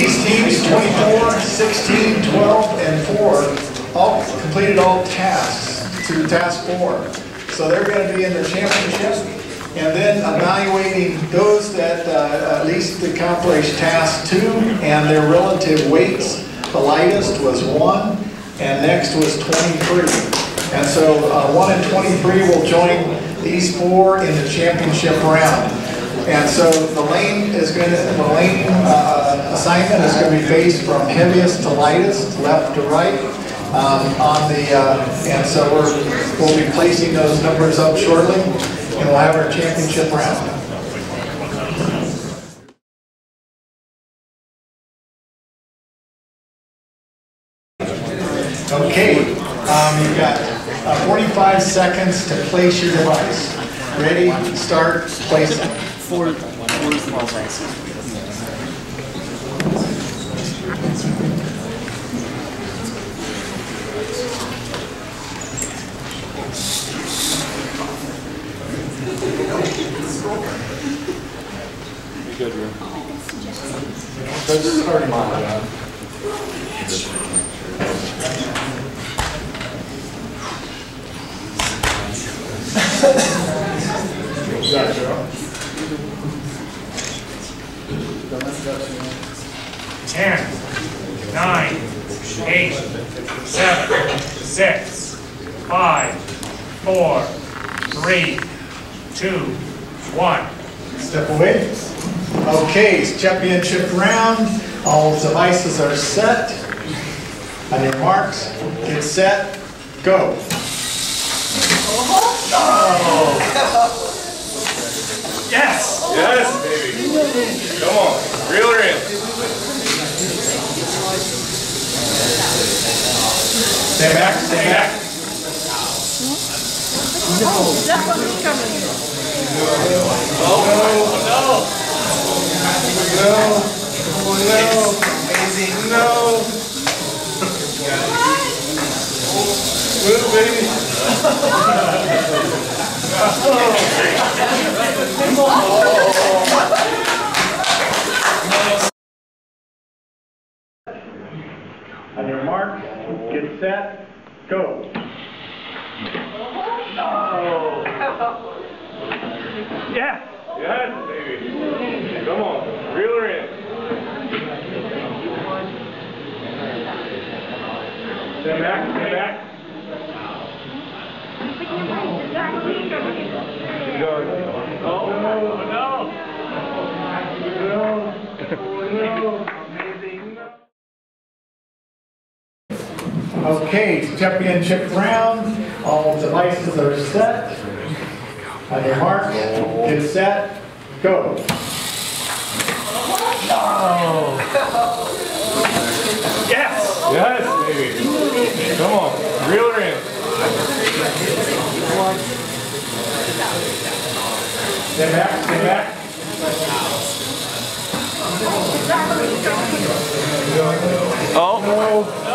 These teams, 24, 16, 12, and 4, all completed all tasks to task 4. So they're going to be in the championship and then evaluating those that uh, at least accomplished task 2 and their relative weights. The lightest was 1 and next was 23. And so uh, 1 and 23 will join these four in the championship round. And so the lane is going to, the lane uh, assignment is going to be based from heaviest to lightest, left to right. Um, on the, uh, and so we're, we'll be placing those numbers up shortly, and we'll have our championship round. Okay, um, you've got uh, 45 seconds to place your device. Ready, start, placing. Four, four small sizes. Good, Drew. That's starting on. Ten, nine, eight, seven, six, five, four, three, two, one. Step away. Okay, it's championship round. All devices are set. On your marks, get set, go. Yes! Yes, baby. Come on, reel her in. Stay back, stay back. That one is coming. No. Move, baby. On your mark, get set, go. Oh. Yes! Yes, baby. Come on, reel her in. Stay back, stay back. Keep going. Oh, no! Okay, it's championship round. All devices are set. On your mark, get set, go. Yes! Yes, baby. Come on, reel her in. Stay back, stay back. Oh.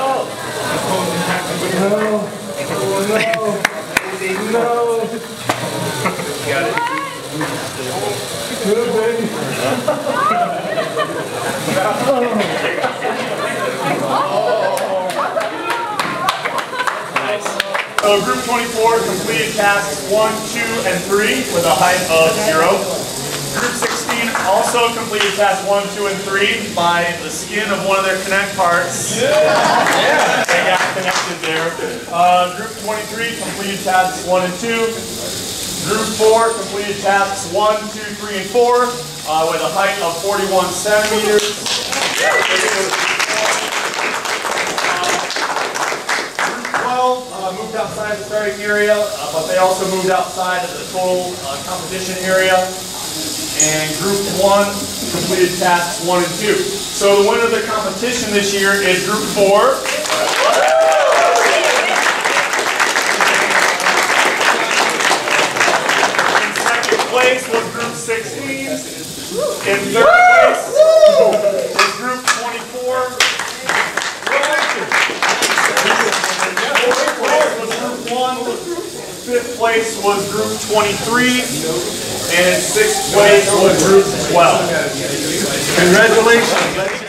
So group 24 completed tasks 1, 2, and 3 with a height of 0. Group 16 also completed tasks 1, 2, and 3 by the skin of one of their connect parts. Yeah. Got connected there. Uh, group 23 completed tasks 1 and 2. Group 4 completed tasks 1, 2, 3, and 4 uh, with a height of 41 centimeters. 12 uh, moved outside the starting area, uh, but they also moved outside of the total uh, competition area. And Group 1 completed tasks 1 and 2. So the winner of the competition this year is Group 4. In second place was Group 16. In third place was Group 24. Fourth place was Group 1. Fifth place was Group 23. And sixth place was Group 12. Congratulations.